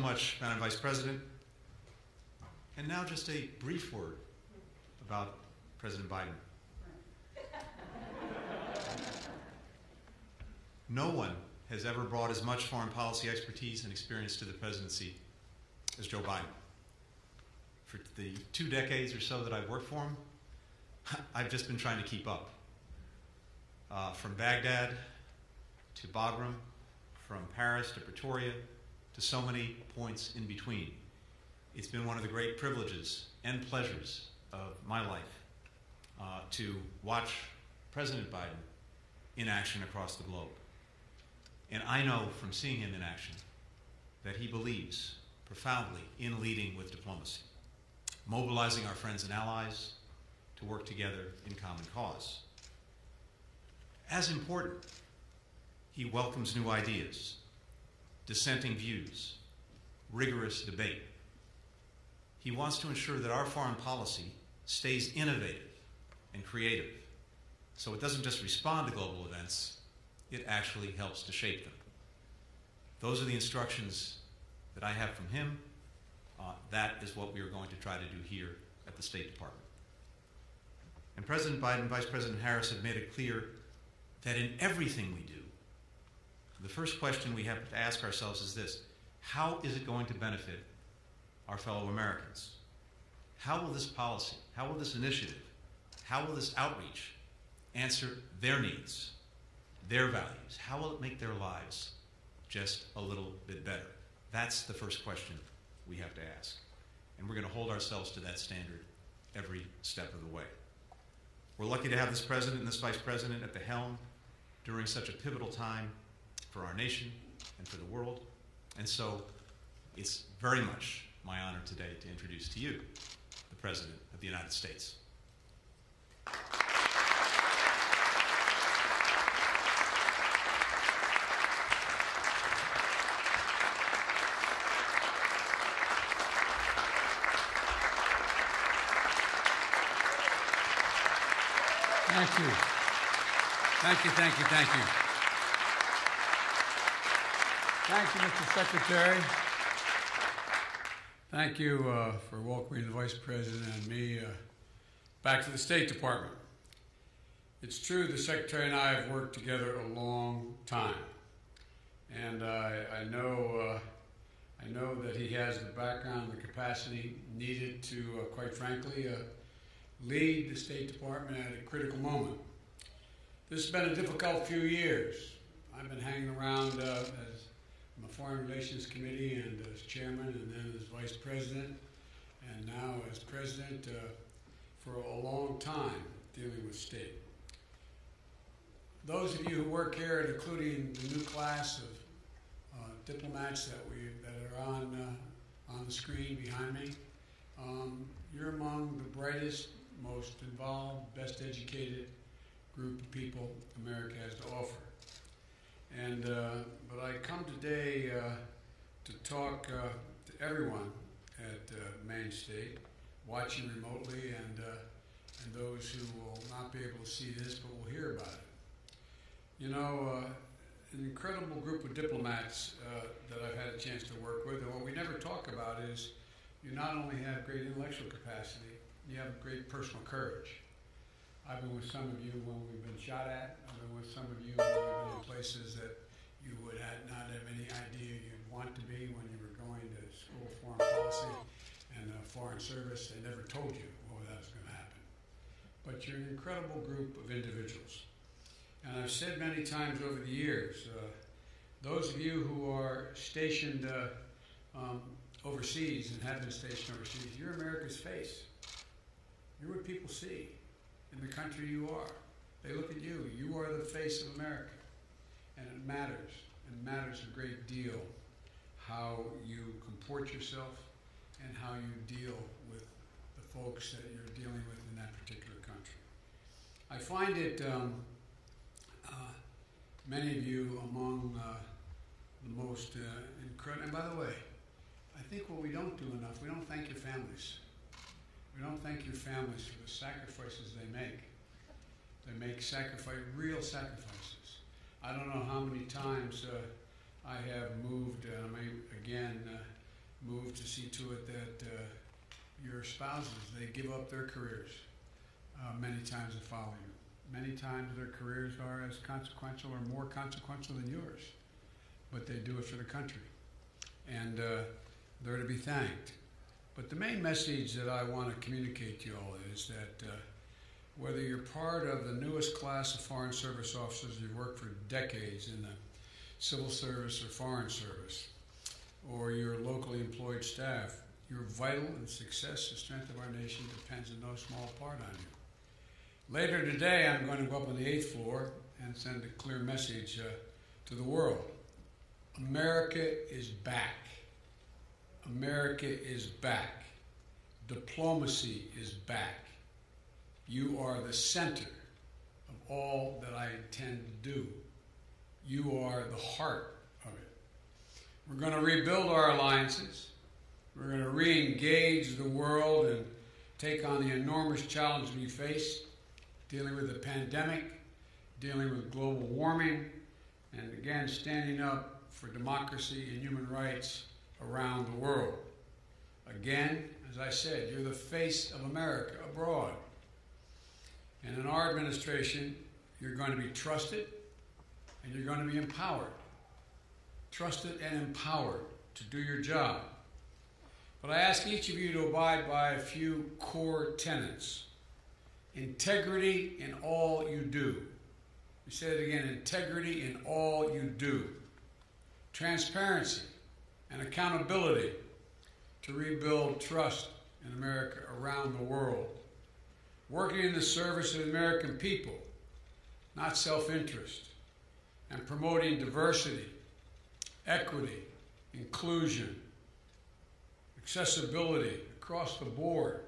much, Madam Vice President. And now just a brief word about President Biden. No one has ever brought as much foreign policy expertise and experience to the presidency as Joe Biden. For the two decades or so that I've worked for him, I've just been trying to keep up. Uh, from Baghdad to Bagram, from Paris to Pretoria, to so many points in between. It's been one of the great privileges and pleasures of my life uh, to watch President Biden in action across the globe. And I know from seeing him in action that he believes profoundly in leading with diplomacy, mobilizing our friends and allies to work together in common cause. As important, he welcomes new ideas, dissenting views, rigorous debate. He wants to ensure that our foreign policy stays innovative and creative, so it doesn't just respond to global events, it actually helps to shape them. Those are the instructions that I have from him. Uh, that is what we are going to try to do here at the State Department. And President Biden and Vice President Harris have made it clear that in everything we do, the first question we have to ask ourselves is this How is it going to benefit our fellow Americans? How will this policy, how will this initiative, how will this outreach answer their needs, their values? How will it make their lives just a little bit better? That's the first question we have to ask. And we're going to hold ourselves to that standard every step of the way. We're lucky to have this president and this vice president at the helm during such a pivotal time for our nation and for the world. And so it's very much my honor today to introduce to you the President of the United States. Thank you. Thank you, thank you, thank you. Thank you, Mr. Secretary. Thank you uh, for welcoming the Vice President and me uh, back to the State Department. It's true the Secretary and I have worked together a long time, and uh, I know uh, I know that he has the background, the capacity needed to, uh, quite frankly, uh, lead the State Department at a critical moment. This has been a difficult few years. I've been hanging around as the Foreign Relations Committee and as chairman and then as vice president and now as president uh, for a long time dealing with state. Those of you who work here, including the new class of uh, diplomats that we that are on uh, on the screen behind me, um, you're among the brightest, most involved, best educated group of people America has to offer. And uh, but I come today uh, to talk uh, to everyone at uh, Main State, watching remotely, and uh, and those who will not be able to see this but will hear about it. You know, uh, an incredible group of diplomats that I've had a chance to work with, and what we never talk about is you not only have great intellectual capacity, you have great personal courage. I've been with some of you when we've been shot at. I've been with some of you when we've been in places that you would have not have any idea you'd want to be when you were going to school foreign policy and the foreign service. They never told you what that was going to happen. But you're an incredible group of individuals. And I've said many times over the years, uh, those of you who are stationed uh, um, overseas and have been stationed overseas, you're America's face. You're what people see in the country you are. They look at you. You are the face of America. And it matters. It matters a great deal how you comport yourself and how you deal with the folks that you're dealing with in that particular country. I find it, um, uh, many of you among uh, the most uh, incredible, and by the way, I think what we don't do enough, we don't thank your families. We don't thank your families for the sacrifices they make. They make sacrifice, real sacrifices. I don't know how many times uh, I have moved, uh, I may again uh, move to see to it that uh, your spouses, they give up their careers uh, many times to follow you. Many times their careers are as consequential or more consequential than yours, but they do it for the country. And uh, they're to be thanked. But the main message that I want to communicate to you all is that uh, whether you're part of the newest class of Foreign Service officers, you've worked for decades in the civil service or foreign service, or your locally employed staff, your vital and success and strength of our nation depends in no small part on you. Later today, I'm going to go up on the eighth floor and send a clear message uh, to the world. America is back. America is back. Diplomacy is back. You are the center of all that I intend to do. You are the heart of it. We're going to rebuild our alliances. We're going to re engage the world and take on the enormous challenge we face dealing with the pandemic, dealing with global warming, and again, standing up for democracy and human rights around the world. Again, as I said, you're the face of America abroad. And in our administration, you're going to be trusted and you're going to be empowered. Trusted and empowered to do your job. But I ask each of you to abide by a few core tenets integrity in all you do. We say it again integrity in all you do, transparency and accountability to rebuild trust in America around the world, working in the service of the American people, not self interest, and promoting diversity, equity, inclusion, accessibility across the board,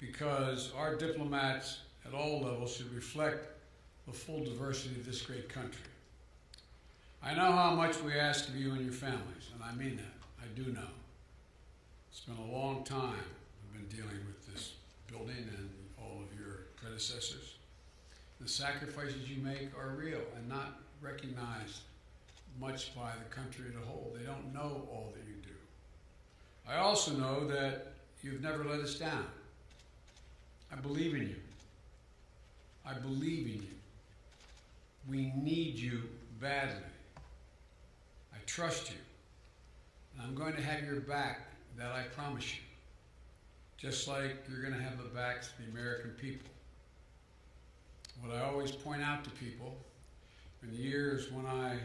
because our diplomats at all levels should reflect the full diversity of this great country. I know how much we ask of you and your families, and I mean that. I do know. It's been a long time I've been dealing with this building and all of your predecessors. The sacrifices you make are real and not recognized much by the country as a whole. They don't know all that you do. I also know that you've never let us down. I believe in you. I believe in you. We need you badly. Trust you. I'm going to have your back, that I promise you. Just like you're going to have the backs of the American people. What I always point out to people in the years when I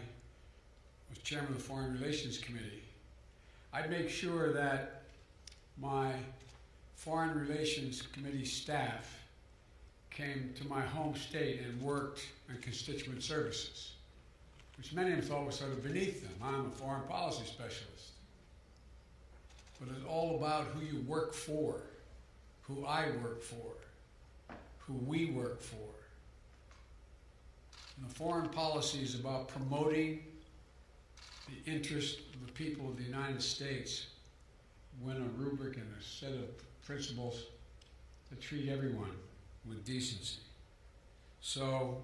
was chairman of the Foreign Relations Committee, I'd make sure that my Foreign Relations Committee staff came to my home state and worked in constituent services, which many thought was sort of beneath them. I'm a foreign policy specialist. But it's all about who you work for, who I work for, who we work for. And the foreign policy is about promoting the interest of the people of the United States when a rubric and a set of principles that treat everyone with decency. So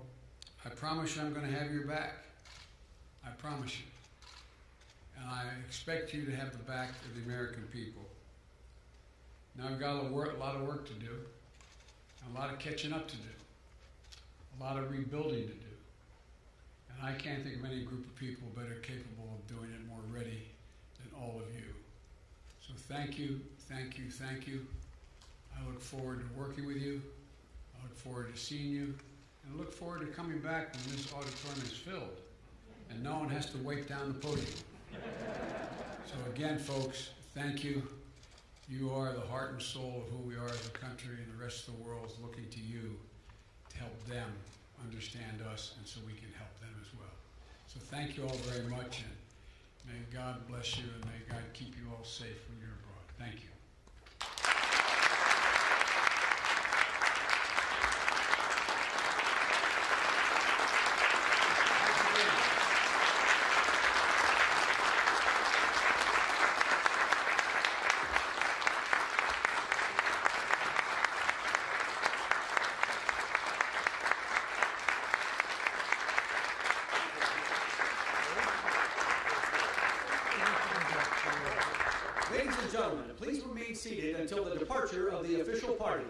I promise you I'm going to have your back. I promise you. And I expect you to have the back of the American people. Now I've got a lot of work to do, a lot of catching up to do, a lot of rebuilding to do. And I can't think of any group of people better capable of doing it more ready than all of you. So thank you, thank you, thank you. I look forward to working with you. I look forward to seeing you. And I look forward to coming back when this auditorium is filled and no one has to wipe down the podium. so again, folks, thank you. You are the heart and soul of who we are as a country, and the rest of the world is looking to you to help them understand us, and so we can help them as well. So thank you all very much, and may God bless you, and may God keep you all safe when you're abroad. Thank you. Until the departure of the official party.